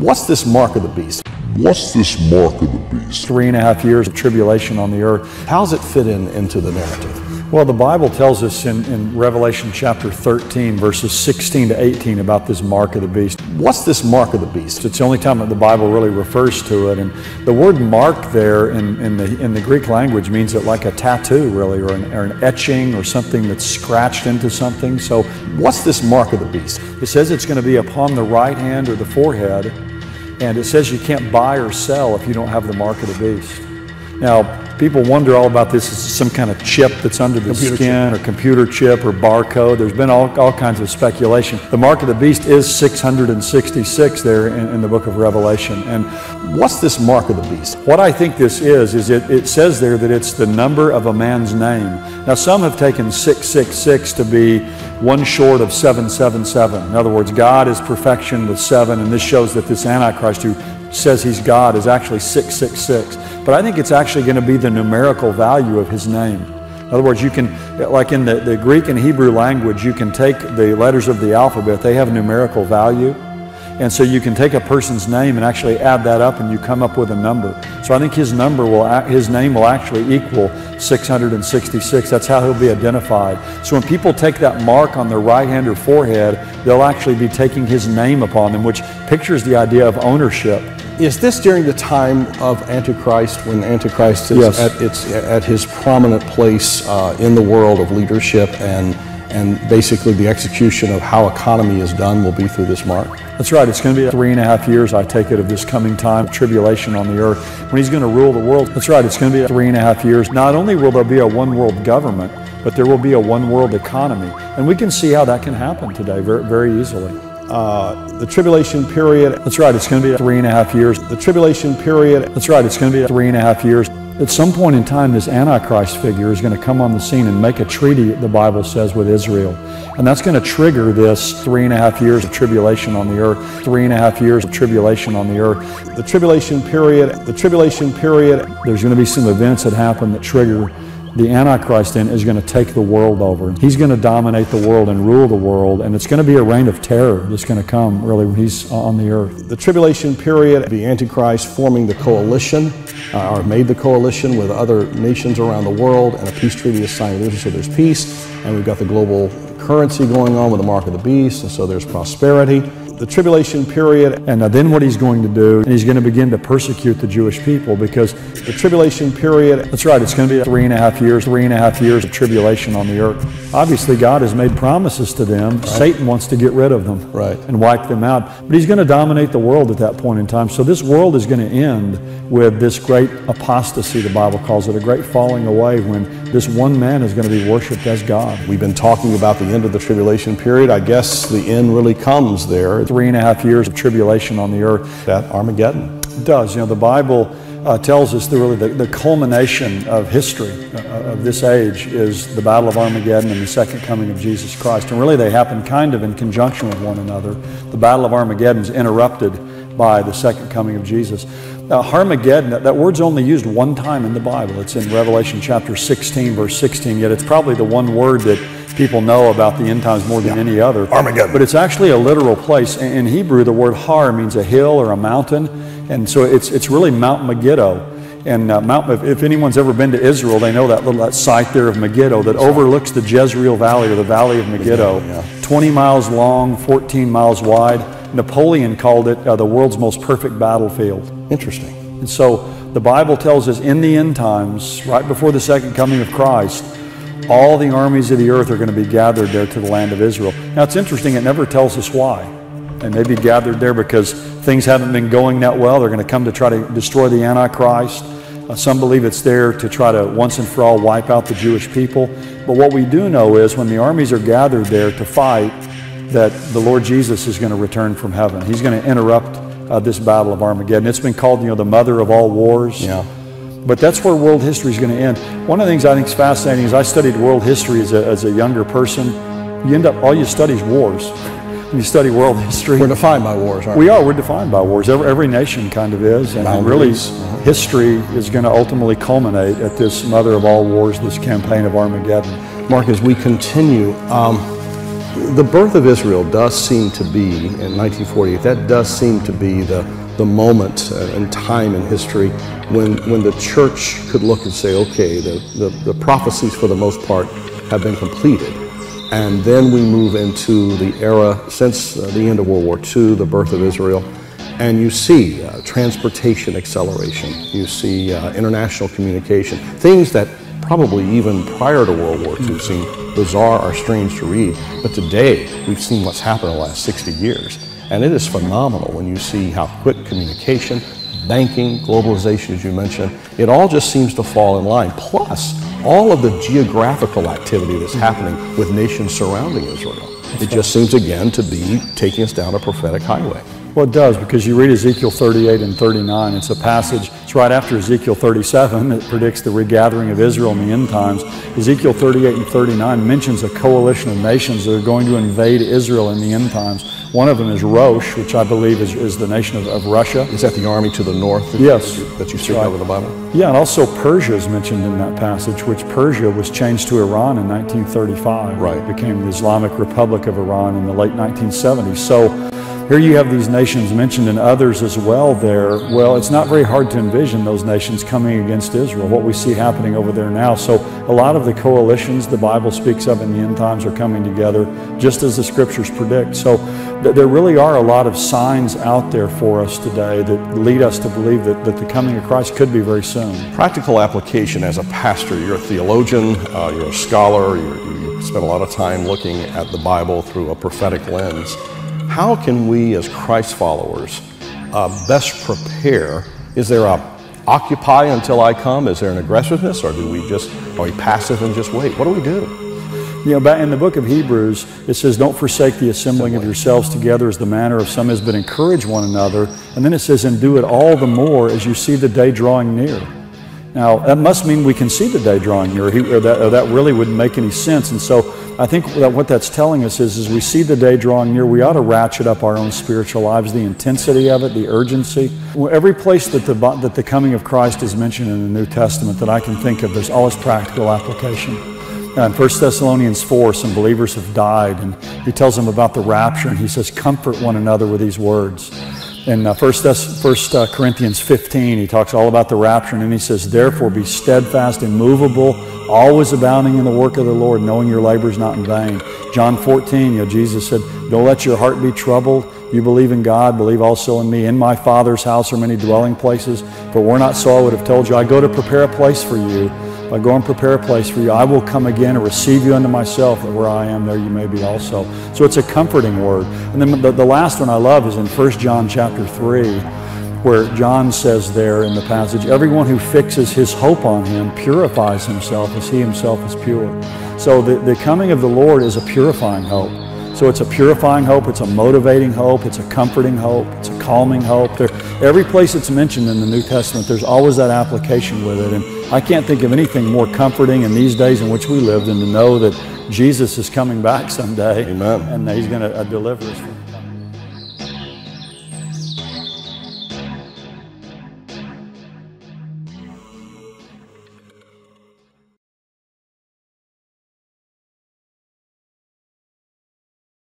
What's this mark of the beast? What's this mark of the beast? Three and a half years of tribulation on the earth. How's it fit in into the narrative? Well, the Bible tells us in, in Revelation chapter 13, verses 16 to 18, about this mark of the beast. What's this mark of the beast? It's the only time that the Bible really refers to it. And the word mark there in, in, the, in the Greek language means it like a tattoo, really, or an, or an etching or something that's scratched into something. So, what's this mark of the beast? It says it's going to be upon the right hand or the forehead. And it says you can't buy or sell if you don't have the mark of the beast. Now, people wonder all about this. Is some kind of chip that's under the computer skin chip. or computer chip or barcode? There's been all, all kinds of speculation. The mark of the beast is 666 there in, in the book of Revelation. And What's this mark of the beast? what I think this is, is it, it says there that it's the number of a man's name. Now, some have taken 666 to be one short of 777. In other words, God is perfection with seven, and this shows that this Antichrist who says he's God is actually 666. But I think it's actually going to be the numerical value of his name. In other words, you can, like in the, the Greek and Hebrew language, you can take the letters of the alphabet, they have numerical value. And so you can take a person's name and actually add that up and you come up with a number. So I think his number will, his name will actually equal 666. That's how he'll be identified. So when people take that mark on their right hand or forehead, they'll actually be taking his name upon them, which pictures the idea of ownership. Is this during the time of Antichrist, when Antichrist is Yes. at, its, at his prominent place uh, in the world of leadership and, and basically the execution of how economy is done will be through this mark? That's right. It's going to be three and a half years, I take it, of this coming time, tribulation on the earth, when he's going to rule the world. That's right. It's going to be three and a half years. Not only will there be a one world government, but there will be a one world economy. And we can see how that can happen today very, very easily. Uh, the tribulation period, That's right. It's going to be three and a half years. the tribulation period That's right. It's going to be three and a half years. At some point in time, this Antichrist figure is going to come on the scene and make a treaty, the Bible says, with Israel. And that's going to trigger this three and a half years of tribulation on the earth. Three and a half years of tribulation on the earth. the tribulation period, the tribulation period, There's going to be some events that happen that trigger the Antichrist then is going to take the world over. He's going to dominate the world and rule the world, and it's going to be a reign of terror that's going to come really when he's on the earth. the tribulation period, the Antichrist forming the coalition, uh, or made the coalition with other nations around the world, and a peace treaty is signed so there's peace, and we've got the global currency going on with the mark of the beast, and so there's prosperity. The tribulation period, And then what he's going to do, he's going to begin to persecute the Jewish people because the tribulation period, That's right. It's going to be three and a half years, three and a half years of tribulation on the earth. Obviously, God has made promises to them. Satan wants to get rid of them Right. and wipe them out. But he's going to dominate the world at that point in time. So this world is going to end with this great apostasy, the Bible calls it, a great falling away when this one man is going to be worshiped as God. we've been talking about the end of the tribulation period. I guess the end really comes there Three and a half years of tribulation on the earth. at Armageddon. Does. You know, the Bible uh, tells us that really the, the culmination of history uh, of this age is the Battle of Armageddon and the second coming of Jesus Christ. And really, they happen kind of in conjunction with one another. The Battle of Armageddon is interrupted by the second coming of Jesus. Now, Armageddon, that, that word's only used one time in the Bible. It's in Revelation chapter 16, verse 16, yet it's probably the one word that people know about the end times more than any other. Armageddon. But it's actually a literal place. In Hebrew, the word har means a hill or a mountain. And so it's, it's really Mount Megiddo. And uh, Mount, if, if anyone's ever been to Israel, they know that little that site there of Megiddo that overlooks the Jezreel Valley or the Valley of Megiddo. Yeah. 20 miles long, 14 miles wide. Napoleon called it uh, the world's most perfect battlefield. Interesting. And so the Bible tells us in the end times, right before the second coming of Christ, all the armies of the earth are going to be gathered there to the land of Israel. Now it's interesting, it never tells us why. They may be gathered there because things haven't been going that well. They're going to come to try to destroy the Antichrist. Uh, some believe it's there to try to once and for all wipe out the Jewish people. But what we do know is when the armies are gathered there to fight, that the Lord Jesus is going to return from heaven. He's going to interrupt uh, this battle of Armageddon. It's been called, you know, the mother of all wars. Yeah. But that's where world history is going to end. One of the things I think is fascinating is I studied world history as a, as a younger person. You end up, all you study is wars. When you study world history, We're defined by wars, aren't we? we are, we're defined by wars. Every, every nation kind of is. And really, Boundaries. Uh-huh. history is going to ultimately culminate at this mother of all wars, this campaign of Armageddon. Mark, as we continue, um, The birth of Israel does seem to be, in 1948, that does seem to be the, the moment and time in history when, when the church could look and say, okay, the, the, the prophecies for the most part have been completed. And then we move into the era since uh, the end of World War II, the birth of Israel, and you see uh, transportation acceleration, you see uh, international communication, things that probably even prior to World War II seemed bizarre or strange to read. But today, we've seen what's happened in the last 60 years. And it is phenomenal when you see how quick communication, banking, globalization, as you mentioned, it all just seems to fall in line. Plus, all of the geographical activity that's happening with nations surrounding Israel. It just seems again to be taking us down a prophetic highway. Well, it does because you read Ezekiel 38 and 39. It's a passage, it's right after Ezekiel 37. It predicts the regathering of Israel in the end times. Ezekiel 38 and 39 mentions a coalition of nations that are going to invade Israel in the end times. One of them is Rosh, which I believe is, is the nation of, of Russia. Is that the army to the north that, yes. you, that you see right. over the Bible? Yeah, and also Persia is mentioned in that passage, which Persia was changed to Iran in 1935. Right. It became the Islamic Republic of Iran in the late 1970s. So here you have these nations mentioned and others as well there. Well, it's not very hard to envision those nations coming against Israel, what we see happening over there now. So a lot of the coalitions the Bible speaks of in the end times are coming together just as the scriptures predict. So th there really are a lot of signs out there for us today that lead us to believe that, that the coming of Christ could be very soon. Practical application as a pastor, you're a theologian, uh, you're a scholar, you you spend a lot of time looking at the Bible through a prophetic lens. How can we as Christ followers uh, best prepare? Is there a occupy until I come? Is there an aggressiveness or do we just, are we passive and just wait? What do we do? You know, in the book of Hebrews, it says, Don't forsake the assembling of yourselves together as the manner of some is, but encourage one another. And then it says, And do it all the more as you see the day drawing near. Now, that must mean we can see the day drawing near, or that, or that really wouldn't make any sense. And so I think that what that's telling us is, as we see the day drawing near, we ought to ratchet up our own spiritual lives, the intensity of it, the urgency. Every place that the, that the coming of Christ is mentioned in the New Testament that I can think of, there's always practical application. In 1 Thessalonians 4, some believers have died, and he tells them about the rapture, and he says, Comfort one another with these words. In uh, 1, First, uh, Corinthians 15, he talks all about the rapture, and then he says, Therefore be steadfast, immovable, always abounding in the work of the Lord, knowing your labor is not in vain. John 14, you know, Jesus said, Don't let your heart be troubled. You believe in God, believe also in me. In my Father's house are many dwelling places. It were not so, I would have told you, I go to prepare a place for you. I go and prepare a place for you, I will come again and receive you unto myself, where I am, there you may be also. So it's a comforting word. And then the, the last one I love is in 1 John chapter 3 where John says there in the passage, everyone who fixes his hope on him purifies himself as he himself is pure. So the, the coming of the Lord is a purifying hope. So it's a purifying hope, it's a motivating hope, it's a comforting hope, it's a calming hope. There, every place it's mentioned in the New Testament, there's always that application with it. And I can't think of anything more comforting in these days in which we live than to know that Jesus is coming back someday. Amen. And he's going to uh, deliver us from